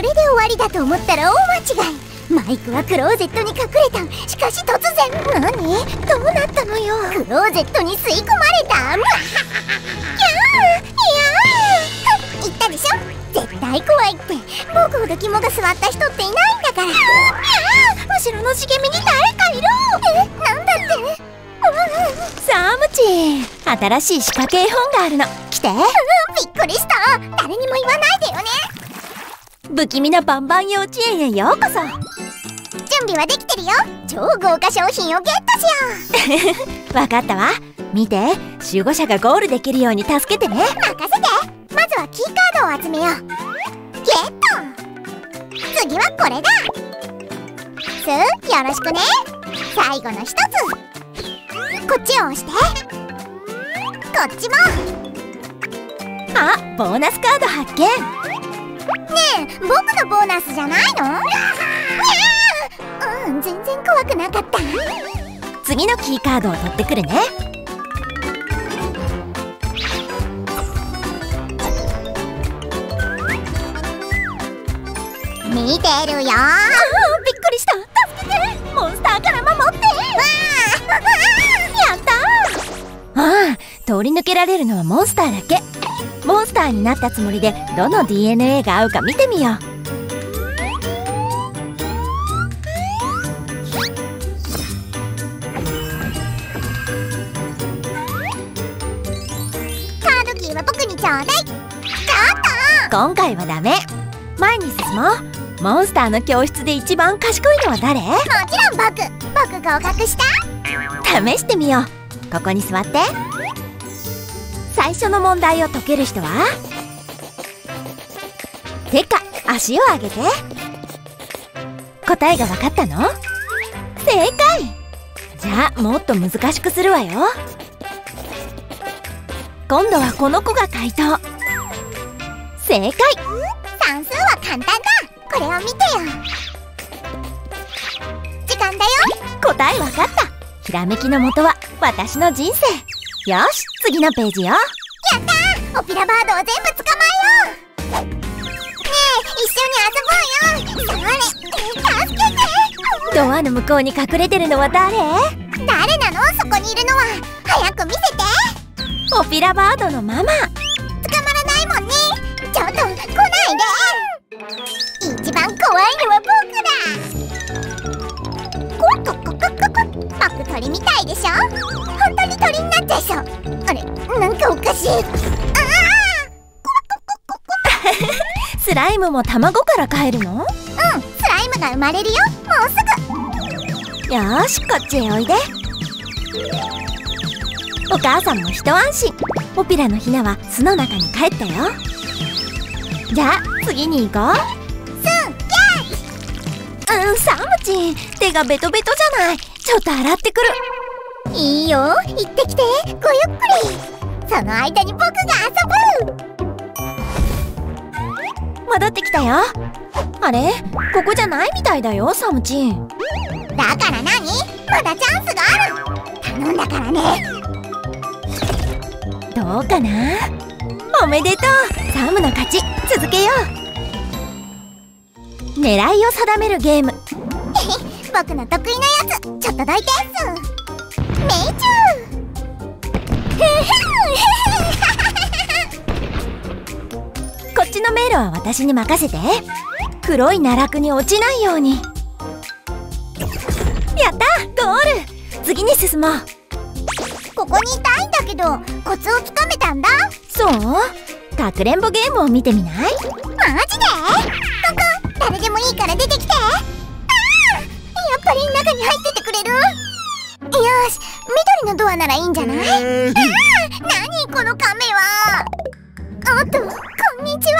れで終わりだと思ったら大間違い。マイクはクローゼットに隠れた。しかし突然。何？どうなったのよ？クローゼットに吸い込まれた。むキャー！いやー！言ったでしょ？絶対怖いって。僕ほど肝が据わった人っていないんだから。後ろの茂みに誰かいる！え？なんだって？さあムチ。新しい仕掛け絵本があるの。来て。うん。びっくりした。誰にも言わないでよね不気味なバンバン幼稚園へようこそ。準備はできてるよ。超豪華商品をゲットしよう。わかったわ。見て。守護者がゴールできるように助けてね。任せて。まずはキーカードを集めよう。ゲット。次はこれだ。すーよろしくね。最後の一つ。こっちを押して。こっちも。あボーナスカード発見ねえ僕のボーナスじゃないの？うん全然怖くなかった。次のキーカードを取ってくるね。見てるよ。びっくりした。助けて。モンスターから守って。やったああ通り抜けられるのはモンスターだけモンスターになったつもりでどの DNA が合うか見てみよう。カードキーは僕にちょうだい。ちょっ今回はダメ。前に進もう。モンスターの教室で一番賢いのは誰？ともちろん僕。僕合格した。試してみよう。ここに座って最初の問題を解ける人は？手か足を上げて。答えが分かったの？正解。じゃあもっと難しくするわよ。今度はこの子が回答。正解。算数は簡単だ。これを見てよ。時間だよ。答え分かった。ひらめきのもとは私の人生。よし次のページよ。やったー。オピラバードを全部捕まえよう。ねえ一緒に遊ぼうよ。それ。助けて。ドアの向こうに隠れてるのは誰？誰なの？そこにいるのは。早く見せて。オピラバードのママ。捕まらないもんね。ちょっと来ないで。一番怖いのは僕だ。コッコッコッコッコッコッ僕鳥みたいでしょ本当に鳥になっちゃいそうあれなんかおかしい。あスライムも卵から帰るの？あうんスライムが生まれるよ。もうすぐ。よーしこっちへおいで。お母さんも一安心。オピラのヒナは巣の中に帰ったよ。じゃあ次に行こう。うんサムチン。手がベトベトじゃない。ちょっと洗ってくるいいよ。行ってきて。ごゆっくり。その間に僕が遊ぶ。戻ってきたよ。あれ？ここじゃないみたいだよサムチン。だから何？まだチャンスがある。頼んだからね。どうかな？おめでとう。サムの勝ち。続けよう。狙いを定めるゲーム。僕の得意なやつ。ちょっとどいてっす こっちの迷路は私に任せて。黒い奈落に落ちないように。やったゴール。次に進もう。ここにいたいんだけどコツをつかめたんだ。そう？かくれんぼゲームを見てみない？マジで？ここ。誰でもいいから出てきて。ああやっぱり中に入っててくれる緑のドアならいいんじゃない？ああ何この亀は？おっとこんにちは。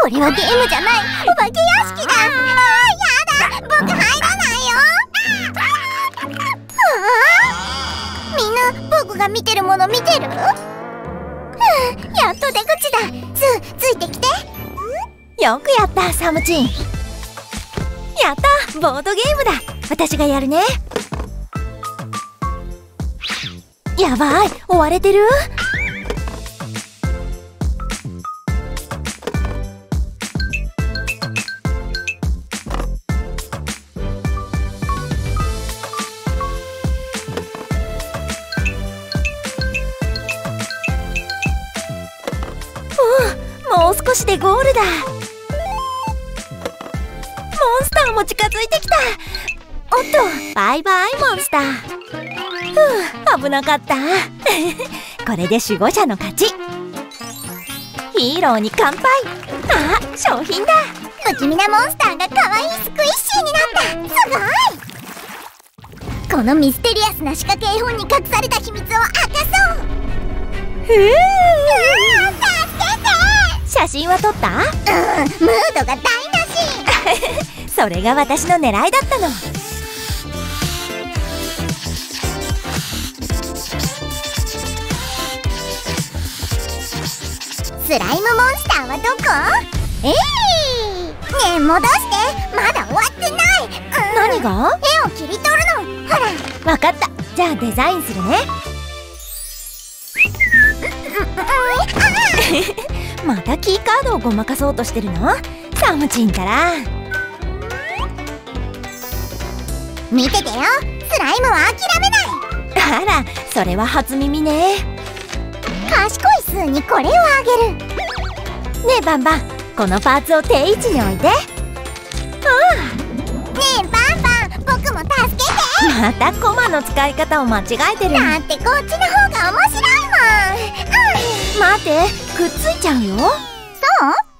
これはゲームじゃないお化け屋敷だ。ああやだ僕入らないよ。みんな僕が見てるもの見てる？やっと出口だ。すついてきて。よくやったサムチン。やったボードゲームだ。私がやるねやばい追われてる？もう少しでゴールだ。モンスターも近づいてきた。おっとバイバイモンスター。ふう危なかった。これで守護者の勝ち。ヒーローに乾杯。あ商品だ。不気味なモンスターが可愛いスクイッシーになった。すごい。このミステリアスな仕掛け絵本に隠された秘密を明かそう。ふう助写真は撮った？うんムードが台無し。それが私の狙いだったのライムモンスターはどこ？えい、ねえ戻して。まだ終わってない、うん、何が？絵を切り取るの。ほら。わかった。じゃあデザインするね。またキーカードをごまかそうとしてるのサムチンたら見ててよスライムは諦めないあらそれは初耳ねね賢いスーにこれをあげる。えバンバン。このパーツを定位置に置いてねえバンバン。僕も助けて。またコマの使い方を間違えてる。だってこっちの方が面白いもん、うん、待ってくっついちゃうよ。そう？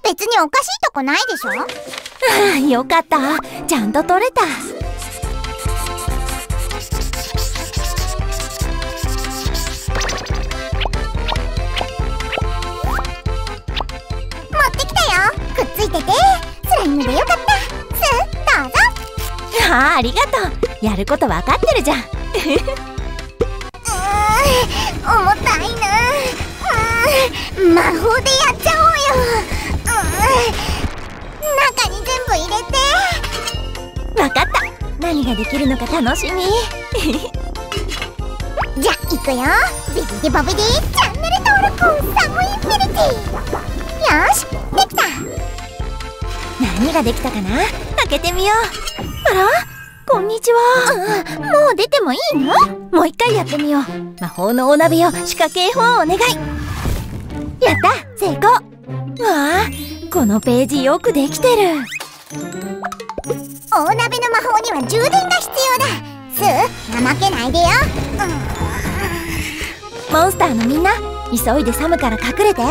別におかしいとこないでしょ？ああよかった。ちゃんと取れたやること分かってるじゃん。うーん重たいな。うーん魔法でやっちゃおうよ。うーん中に全部入れて。分かった。何ができるのか楽しみ。じゃあいくよ。ビビディボビディチャンネル登録サムインフィニティ。よしできた。何ができたかな？開けてみよう。あら？こんにちは。もう出てもいいの？もう一回やってみよう。魔法のお鍋よ。仕掛け絵本お願い。やった。成功。わあこのページよくできてる。大鍋の魔法には充電が必要だ。スー怠けないでよ。モンスターのみんな急いでサムから隠れて。は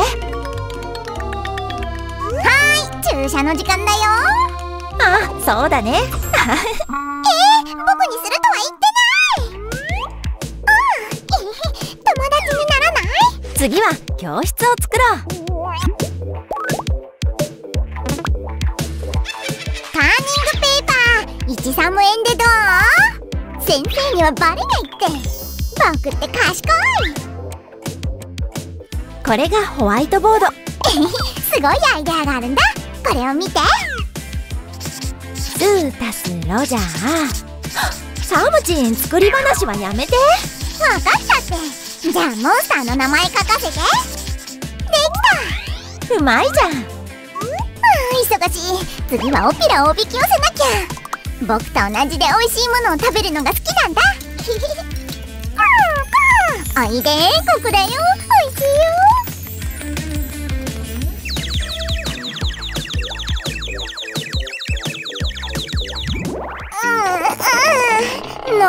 ーい注射の時間だよ。あそうだね。えー、僕にするとは言ってない。うん 友達にならない？次は教室を作ろう。ターニングペーパー。一サム円でどう？先生にはバレないって。僕って賢いこれがホワイトボード。すごいアイデアがあるんだ。これを見て。スータスロジャーサムチン作り話はやめて。わかったって。じゃあモンスターの名前書かせて。できた。うまいじゃん。うん。忙しい。次はオピラをおびき寄せなきゃ。僕と同じで美味しいものを食べるのが好きなんだ。おいでここだよ。美味しいよ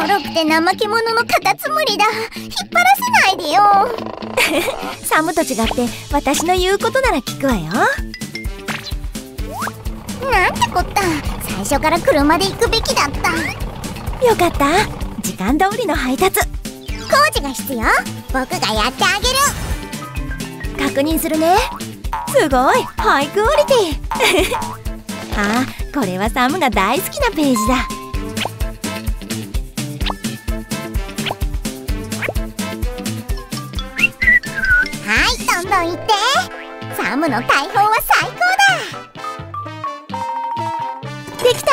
うんうんのろくて怠け者のカタツムリだ。引っ張らせないでよ。サムと違って私の言うことなら聞くわよ。なんてこった。最初から車で行くべきだった。よかった。時間通りの配達。工事が必要。僕がやってあげる。確認するね。すごい。ハイクオリティ。あこれはサムが大好きなページだサムの大砲は最高できた。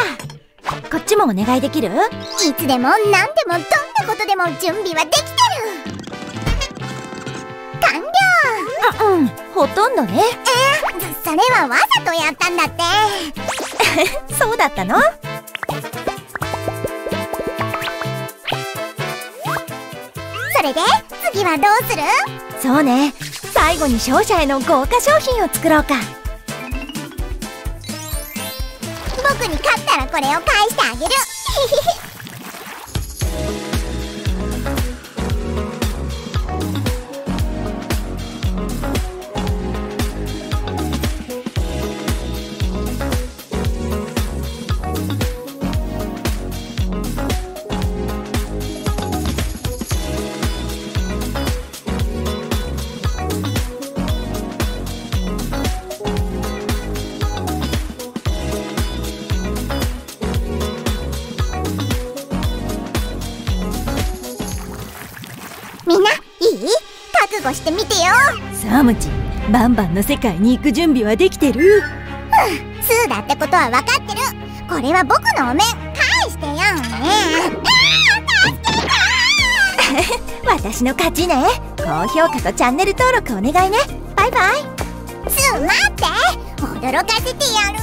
こっちもお願いできる？だいつでも何でもどんなことでも準備はできてる。完了。あうん。ほとんどね。それはわざとやったんだって。そうだったの？それで？次はどうする？そうね最後に勝者への豪華商品を作ろうか。僕に勝ったらこれを返してあげる。みんないい？覚悟してみてよ。さあもちバンバンの世界に行く準備はできてる？スーだってことは分かってる。これは僕のお面。返してよ。ね 私の勝ちね。高評価とチャンネル登録お願いね。バイバイ。スー待って。驚かせてやる